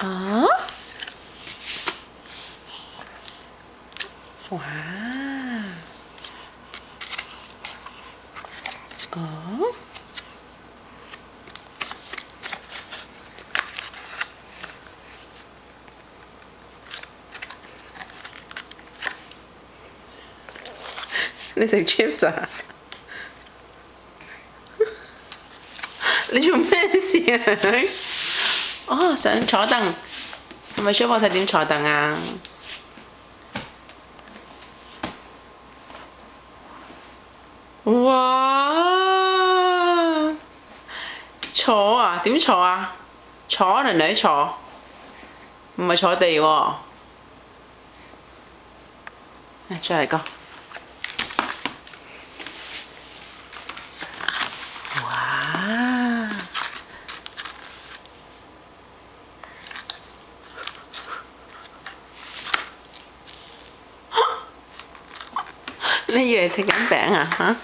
啊！哇！哦！你食 chips 啊？你做咩事啊？哦，想坐凳，係咪想我睇點坐凳啊？哇！坐啊？點坐啊？坐，囡囡坐，唔係坐地喎。再嚟個。你以為食緊餅啊？嚇！